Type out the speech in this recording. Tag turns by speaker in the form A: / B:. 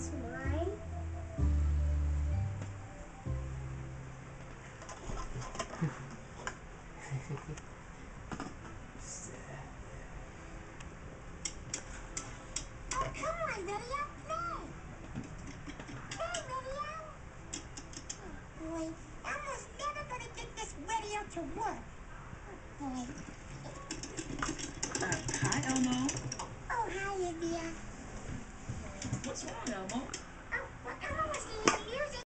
A: smile. oh, come on, almost oh, never gonna get this radio to work. Oh, boy.
B: Uh, hi, Elmo.
A: Oh, hi, India.
B: 소문이 안 뭐? 와?